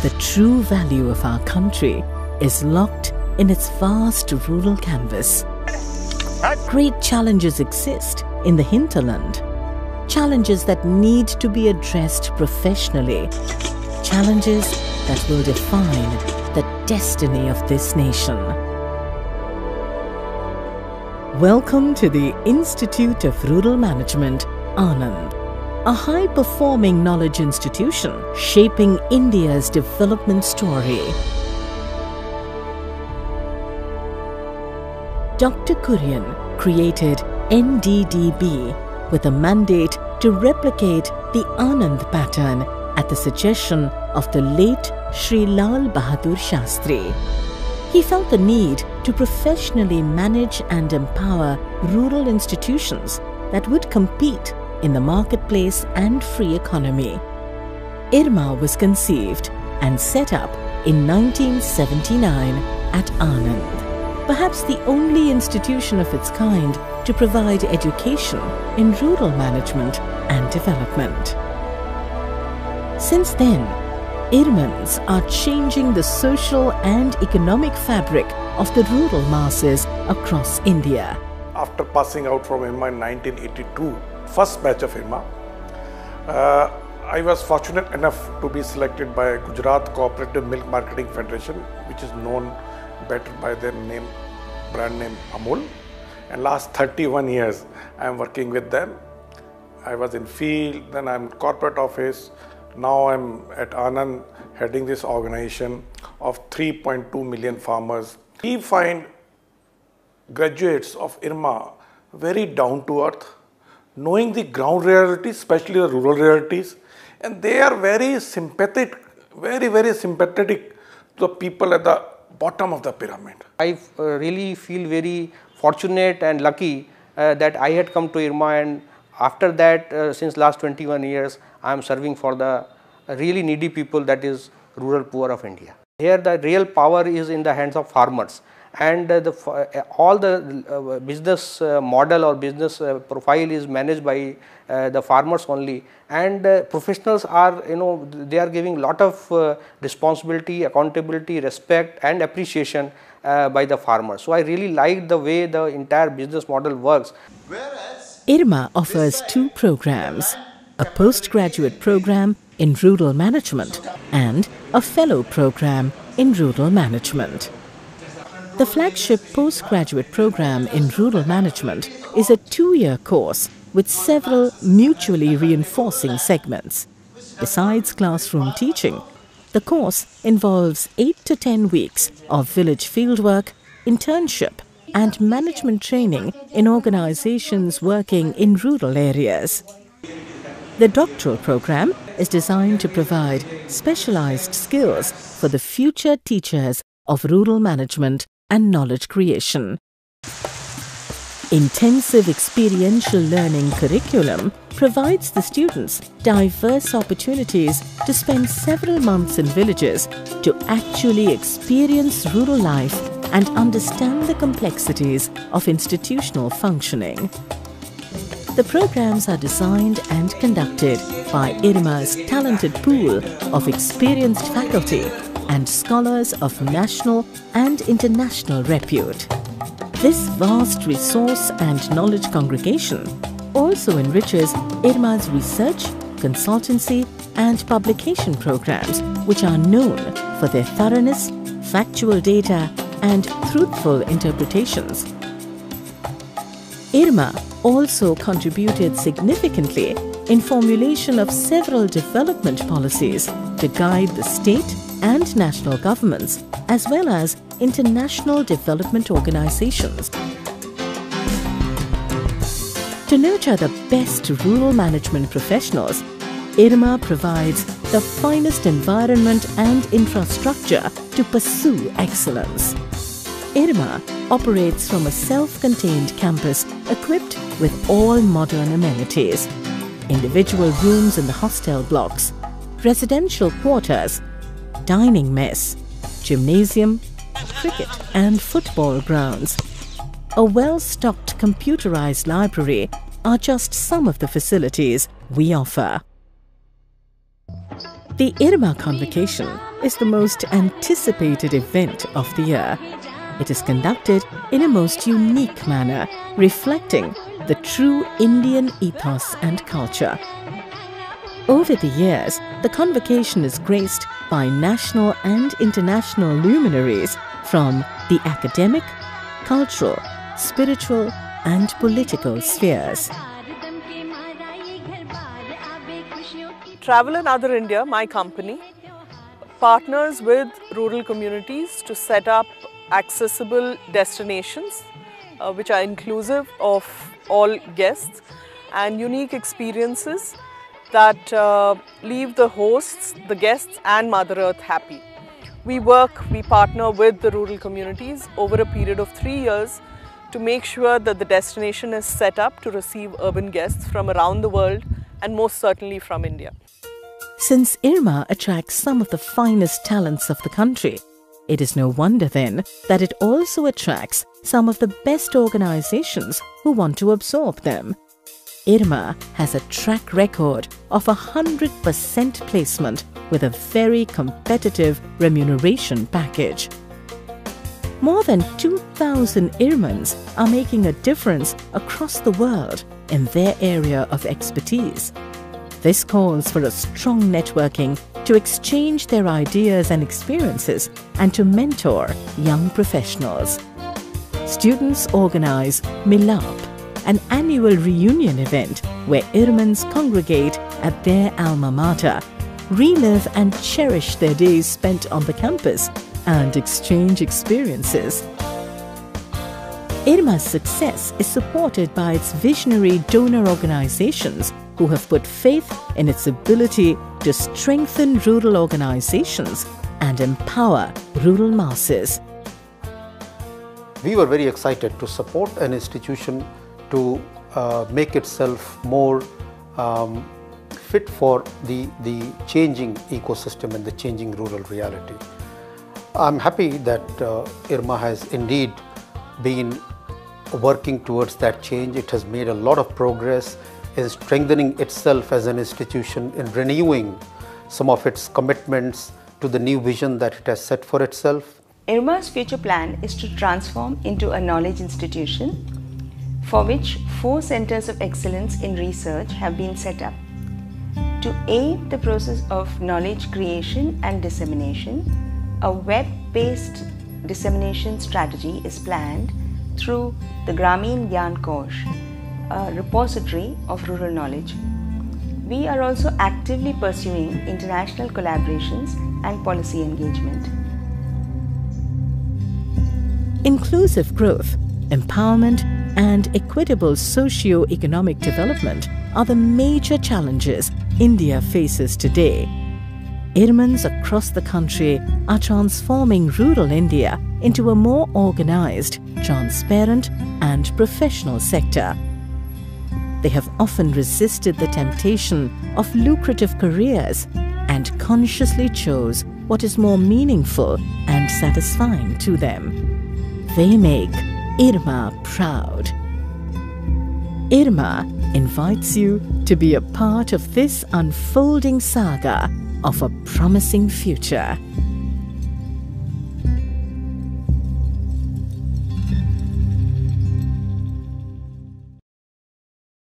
The true value of our country is locked in its vast rural canvas. Great challenges exist in the hinterland. Challenges that need to be addressed professionally. Challenges that will define the destiny of this nation. Welcome to the Institute of Rural Management, Anand, a high performing knowledge institution shaping India's development story. Dr. Kurian created NDDB with a mandate to replicate the Anand pattern at the suggestion of the late Sri Lal Bahadur Shastri. He felt the need to professionally manage and empower rural institutions that would compete in the marketplace and free economy. IRMA was conceived and set up in 1979 at Anand, perhaps the only institution of its kind to provide education in rural management and development. Since then, IRMANs are changing the social and economic fabric of the rural masses across India. After passing out from IRMA in 1982, first batch of IRMA, uh, I was fortunate enough to be selected by Gujarat Cooperative Milk Marketing Federation, which is known better by their name, brand name Amul. And last 31 years, I am working with them. I was in field, then I'm corporate office, now I'm at Anand heading this organization of 3.2 million farmers. We find graduates of IRMA very down to earth, knowing the ground realities, especially the rural realities, and they are very sympathetic, very, very sympathetic to the people at the bottom of the pyramid. I uh, really feel very fortunate and lucky uh, that I had come to IRMA and after that uh, since last 21 years I am serving for the really needy people that is rural poor of India. Here the real power is in the hands of farmers and uh, the, uh, all the uh, business uh, model or business uh, profile is managed by uh, the farmers only and professionals are you know they are giving lot of responsibility, accountability, respect and appreciation by the farmers. So I really like the way the entire business model works. IRMA offers two programs, a postgraduate program in rural management and a fellow program in rural management. The flagship postgraduate program in rural management is a two-year course with several mutually reinforcing segments. Besides classroom teaching, the course involves 8 to 10 weeks of village fieldwork, internship, and management training in organizations working in rural areas. The doctoral program is designed to provide specialized skills for the future teachers of rural management and knowledge creation. Intensive experiential learning curriculum provides the students diverse opportunities to spend several months in villages to actually experience rural life and understand the complexities of institutional functioning. The programs are designed and conducted by IRMA's talented pool of experienced faculty and scholars of national and international repute. This vast resource and knowledge congregation also enriches IRMA's research, consultancy and publication programs which are known for their thoroughness, factual data and truthful interpretations. IRMA also contributed significantly in formulation of several development policies to guide the state and national governments as well as international development organizations. To nurture the best rural management professionals, IRMA provides the finest environment and infrastructure to pursue excellence. IRMA operates from a self-contained campus equipped with all modern amenities. Individual rooms in the hostel blocks, residential quarters, dining mess, gymnasium, cricket and football grounds. A well-stocked computerized library are just some of the facilities we offer. The IRMA Convocation is the most anticipated event of the year. It is conducted in a most unique manner, reflecting the true Indian ethos and culture. Over the years, the convocation is graced by national and international luminaries from the academic, cultural, spiritual, and political spheres. Travel Another India, my company, partners with rural communities to set up accessible destinations uh, which are inclusive of all guests and unique experiences that uh, leave the hosts, the guests and Mother Earth happy. We work, we partner with the rural communities over a period of three years to make sure that the destination is set up to receive urban guests from around the world and most certainly from India. Since IRMA attracts some of the finest talents of the country, it is no wonder then that it also attracts some of the best organizations who want to absorb them. IRMA has a track record of 100% placement with a very competitive remuneration package. More than 2,000 IRMANs are making a difference across the world in their area of expertise. This calls for a strong networking to exchange their ideas and experiences and to mentor young professionals. Students organize Milap, an annual reunion event where IRMANs congregate at their alma mater, relive and cherish their days spent on the campus, and exchange experiences. IRMA's success is supported by its visionary donor organizations who have put faith in its ability to strengthen rural organizations and empower rural masses. We were very excited to support an institution to uh, make itself more um, fit for the, the changing ecosystem and the changing rural reality. I'm happy that uh, IRMA has indeed been working towards that change. It has made a lot of progress in strengthening itself as an institution, in renewing some of its commitments to the new vision that it has set for itself. IRMA's future plan is to transform into a knowledge institution for which four centers of excellence in research have been set up. To aid the process of knowledge creation and dissemination, a web based dissemination strategy is planned through the Grameen Gyan Kosh, a repository of rural knowledge. We are also actively pursuing international collaborations and policy engagement. Inclusive growth, empowerment, and equitable socio-economic development are the major challenges India faces today. IRMANs across the country are transforming rural India into a more organized, transparent, and professional sector. They have often resisted the temptation of lucrative careers and consciously chose what is more meaningful and satisfying to them. They make IRMA proud. IRMA invites you to be a part of this unfolding saga of a promising future.